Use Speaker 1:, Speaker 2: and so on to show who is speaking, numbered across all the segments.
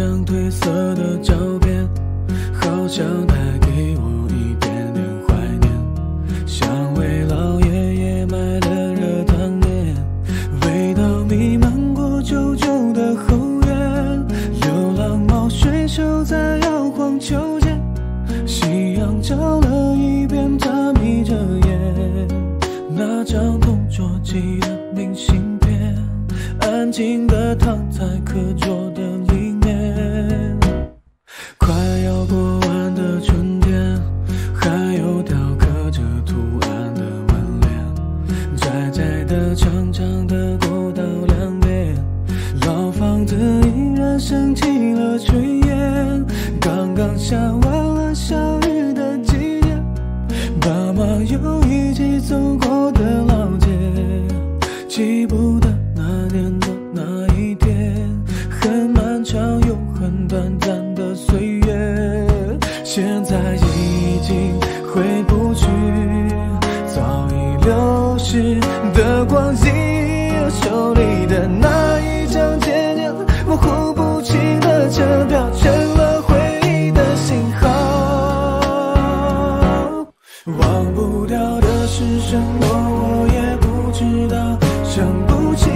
Speaker 1: 一张褪色的照片，好像带给我一点点怀念。像为老爷爷买的热汤面，味道弥漫过旧旧的后院。流浪猫睡熟在摇晃秋千，夕阳照了一遍，它眯着眼。那张同桌寄的明信片，安静的躺在课桌房子依然升起了炊烟。刚刚下完了小雨的季节，爸妈又一起走过的老街，记不得那年的那一天，很漫长又很短暂的岁月，现在已经回不去，早已流逝的光阴，手里的那我也不知道。想不起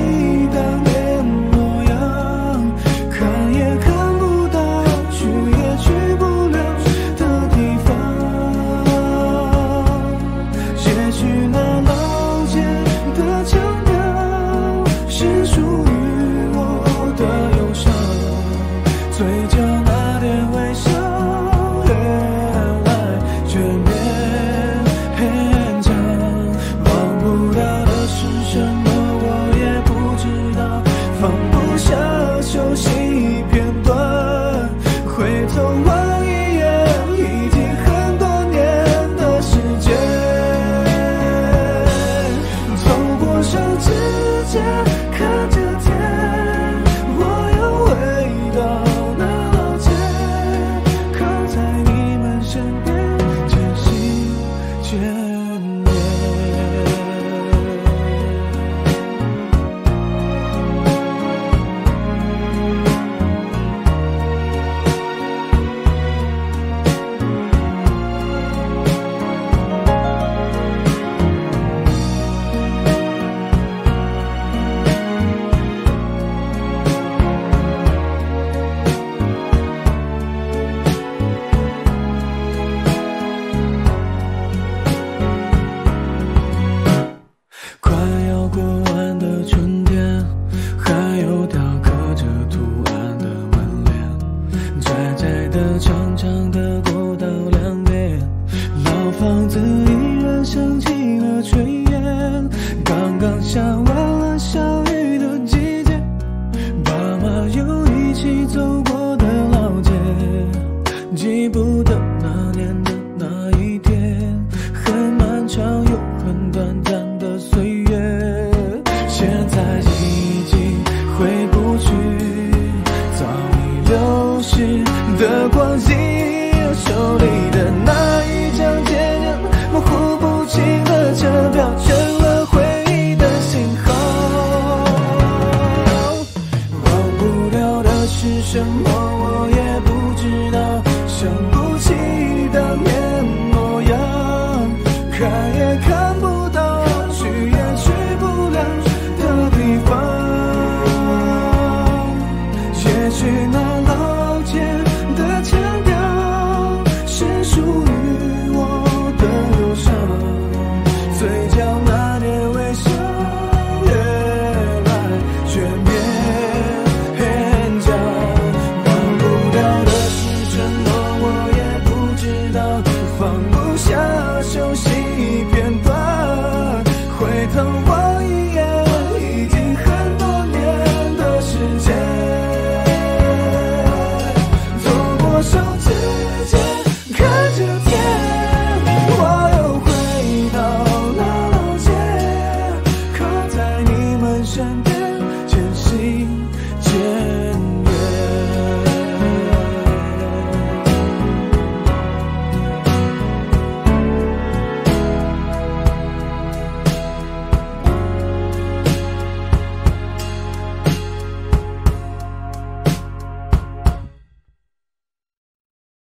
Speaker 1: 起走过的老街，记不是什么，我也